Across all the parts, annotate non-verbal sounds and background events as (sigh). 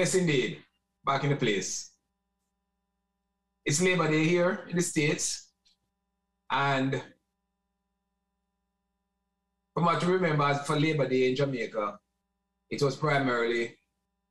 Yes, indeed. Back in the place. It's Labor Day here in the States. And from what you remember for Labor Day in Jamaica, it was primarily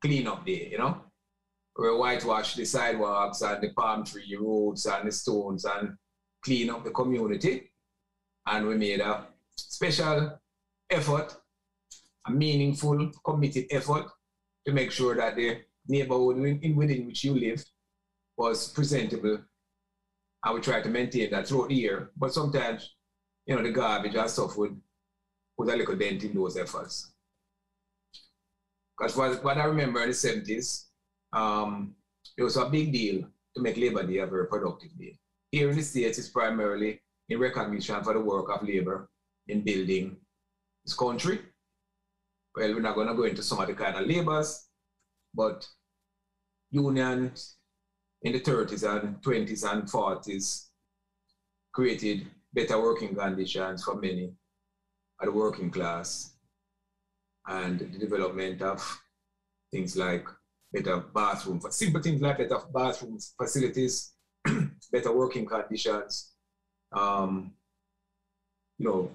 cleanup day, you know? We whitewash the sidewalks and the palm tree roads and the stones and clean up the community. And we made a special effort, a meaningful, committed effort to make sure that the neighborhood in, within which you live was presentable. I would try to maintain that throughout the year. But sometimes, you know, the garbage and stuff would put a little dent in those efforts. Because what, what I remember in the 70s, um, it was a big deal to make Labor Day a very productive day. Here in the States, it's primarily in recognition for the work of labor in building this country. Well, we're not going to go into some of the kind of labors, but unions in the 30s and 20s and 40s created better working conditions for many of the working class and the development of things like better bathrooms, simple things like better bathrooms, facilities, (clears throat) better working conditions, um, you know,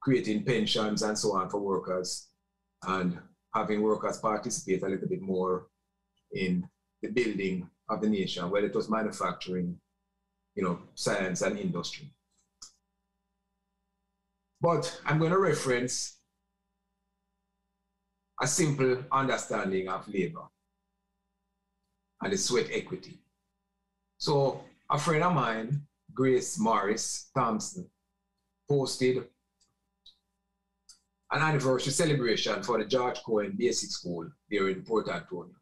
creating pensions and so on for workers, and having workers participate a little bit more in the building of the nation, whether it was manufacturing, you know, science and industry. But I'm going to reference a simple understanding of labor and the sweat equity. So a friend of mine, Grace Morris Thompson, posted an anniversary celebration for the George Cohen Basic School there in Port Antonio.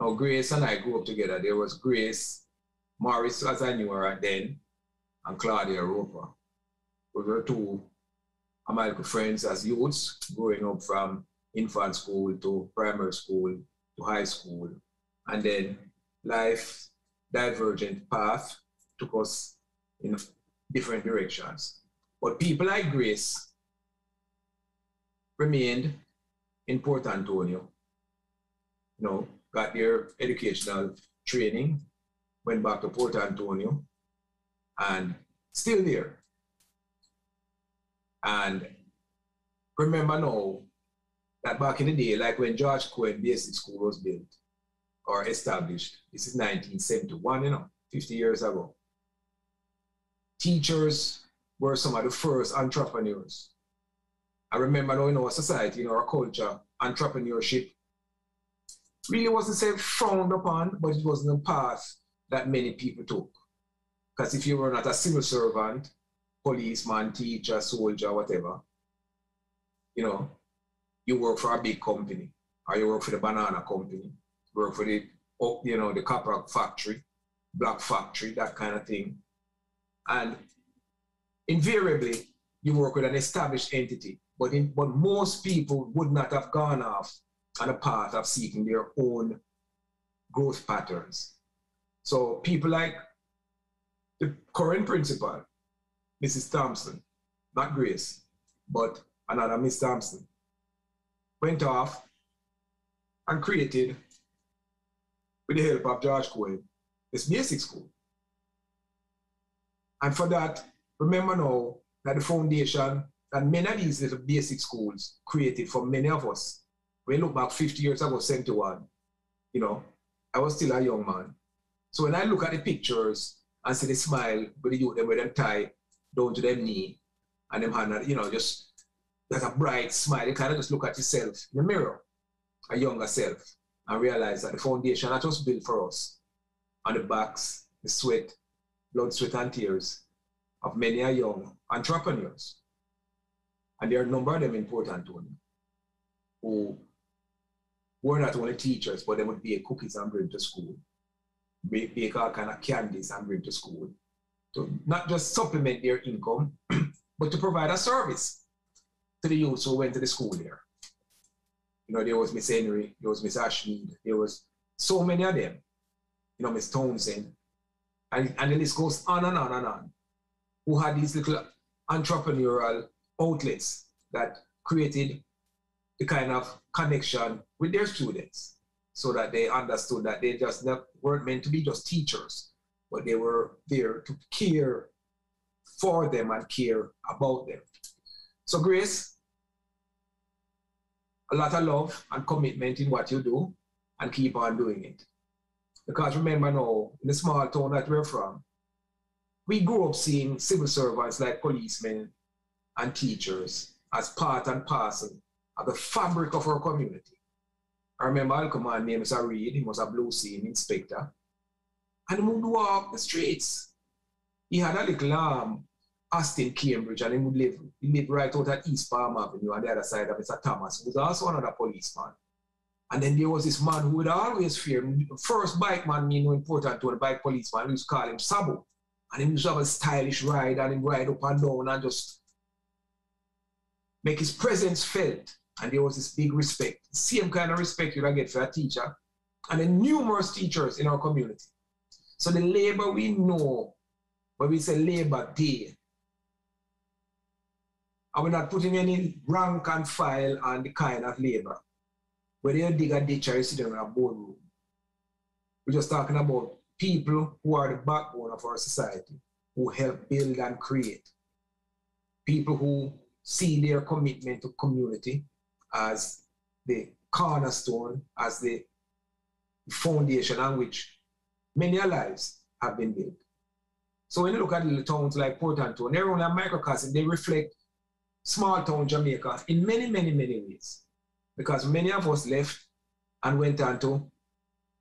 Now, Grace and I grew up together. There was Grace Morris, as I knew her then, and Claudia Roper. We were two American friends as youths, growing up from infant school to primary school to high school. And then life divergent path took us in different directions. But people like Grace remained in Port Antonio, you know, got their educational training, went back to Port Antonio, and still there. And remember now that back in the day, like when George Cohen Basic School was built or established, this is 1971, you know, 50 years ago. Teachers were some of the first entrepreneurs. I remember now in our society, in our culture, entrepreneurship really wasn't say frowned upon, but it wasn't a path that many people took. Because if you were not a civil servant, policeman, teacher, soldier, whatever, you know, you work for a big company or you work for the banana company, work for the, oh, you know, the copra factory, black factory, that kind of thing. And invariably, you work with an established entity, but, in, but most people would not have gone off on a path of seeking their own growth patterns. So people like the current principal, Mrs. Thompson, not Grace, but another Miss Thompson, went off and created, with the help of George Cohen, this basic school. And for that, remember now that the foundation that many of these little basic schools created for many of us, when look back 50 years ago, 71, you know, I was still a young man. So when I look at the pictures and see the smile with the youth, them with them tie down to them knee and them hand, you know, just like a bright smile. You kind of just look at yourself in the mirror, a younger self, and realize that the foundation that was built for us on the backs, the sweat, blood, sweat, and tears of many a young entrepreneurs. And there are a number of them in Port Antonio who were not only teachers, but they would bake cookies and bring to school, bake, bake all kind of candies and bring to school, to not just supplement their income, (clears throat) but to provide a service to the youths who went to the school there. You know, there was Miss Henry, there was Miss Ashmead, there was so many of them. You know, Miss Townsend, and, and the list goes on and on and on, who had these little entrepreneurial outlets that created the kind of connection with their students. so that they understood that they just not, weren't meant to be just teachers, but they were there to care for them and care about them. So, Grace, a lot of love and commitment in what you do and keep on doing it. Because remember now, in the small town that we're from, we grew up seeing civil servants like policemen and teachers as part and parcel of the fabric of our community. I remember I'll command name Mr. Reed, he was a blue scene inspector. And he would walk the streets. He had a little um, Austin, Cambridge, and he would live, he lived right out at East Palm Avenue on the other side of Mr. Thomas, who was also another policeman. And then there was this man who would always fear First bike man, me know important to a bike policeman, we used to call him Sabu. And he used to have a stylish ride and he'd ride up and down and just make his presence felt. And there was this big respect, same kind of respect you'd get for a teacher, and the numerous teachers in our community. So the labor we know, when we say labor day, and we're not putting any rank and file on the kind of labor. Whether you dig a ditch or you sit in a boardroom. We're just talking about people who are the backbone of our society, who help build and create. People who see their commitment to community as the cornerstone, as the foundation on which many lives have been built. So when you look at little towns like Port Antonio, they're only a microcosm, they reflect small town Jamaica in many, many, many ways. Because many of us left and went on to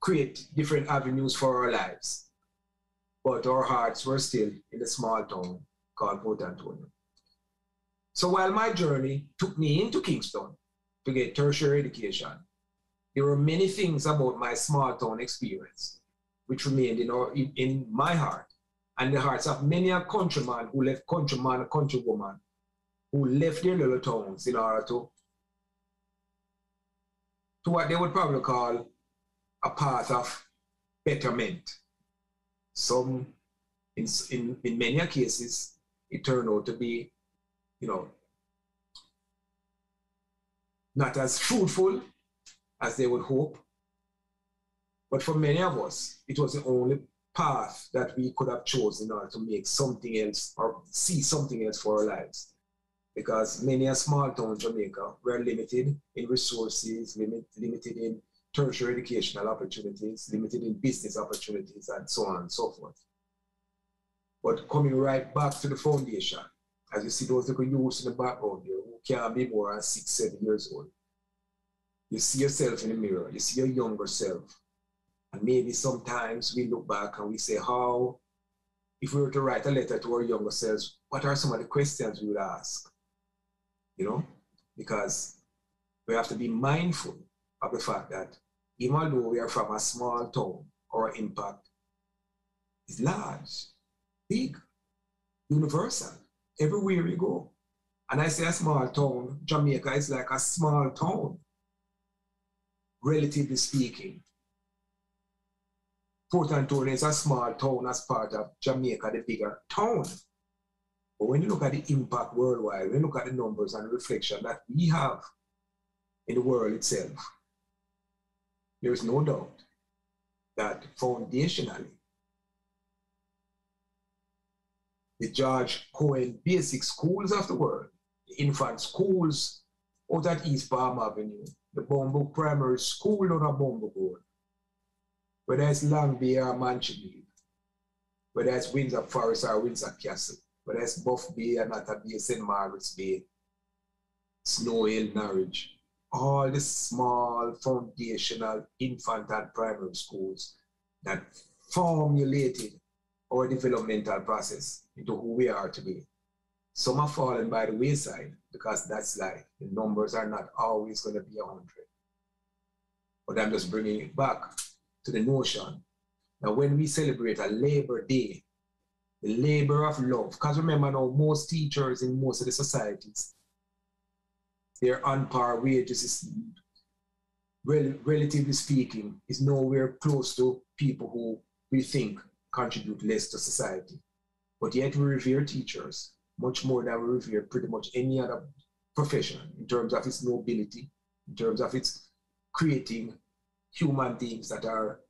create different avenues for our lives. But our hearts were still in the small town called Port Antonio. So while my journey took me into Kingston to get tertiary education, there were many things about my small town experience which remained in, our, in, in my heart and the hearts of many a countryman who left countryman and countrywoman who left their little towns in order to, to what they would probably call a path of betterment. Some, in, in, in many cases, it turned out to be you know, not as fruitful as they would hope. But for many of us, it was the only path that we could have chosen in order to make something else or see something else for our lives. Because many a small town Jamaica were limited in resources, limit, limited in tertiary educational opportunities, limited in business opportunities, and so on and so forth. But coming right back to the foundation, as you see those little youths in the background there who can't be more than six, seven years old. You see yourself in the mirror, you see your younger self. And maybe sometimes we look back and we say, how, if we were to write a letter to our younger selves, what are some of the questions we would ask? You know, because we have to be mindful of the fact that even though we are from a small town, our impact is large, big, universal everywhere you go. And I say a small town, Jamaica is like a small town, relatively speaking. Port Antonio is a small town as part of Jamaica, the bigger town. But when you look at the impact worldwide, when you look at the numbers and reflection that we have in the world itself, there is no doubt that foundationally the George Cohen basic schools of the world, infant schools out at East Palm Avenue, the Boundbrook Primary School on a Boundbrook Road, whether it's Long Bay or Manchester, whether it's Windsor Forest or Windsor Castle, whether it's Buff Bay or Annotto Bay, St. Margaret's Bay, Snow Hill, Norwich, all the small foundational infant and primary schools that formulated our developmental process into who we are today. Some are fallen by the wayside because that's life. The numbers are not always going to be 100. But I'm just bringing it back to the notion that when we celebrate a Labor Day, the labor of love, because remember now, most teachers in most of the societies, their on par wages is, rel relatively speaking, is nowhere close to people who we think contribute less to society. But yet we revere teachers much more than we revere pretty much any other profession in terms of its nobility, in terms of its creating human things that are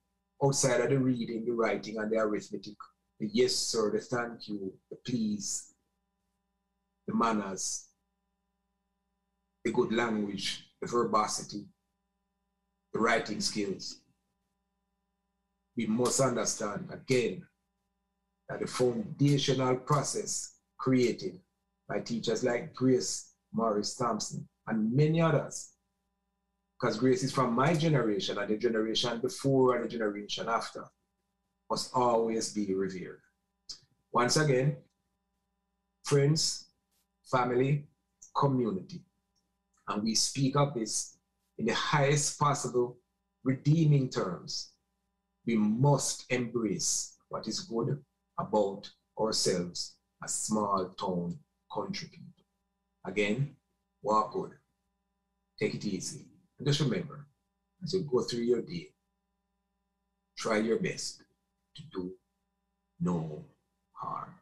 outside of the reading, the writing, and the arithmetic. The yes, sir, the thank you, the please, the manners, the good language, the verbosity, the writing skills. We must understand again the foundational process created by teachers like Grace Morris Thompson and many others because grace is from my generation and the generation before and the generation after, must always be revered. Once again, friends, family, community, and we speak of this in the highest possible redeeming terms. We must embrace what is good about ourselves as small town country people. Again, walk good, take it easy. And just remember, as you go through your day, try your best to do no harm.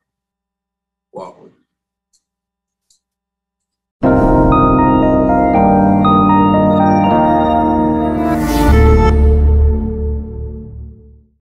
Walk good.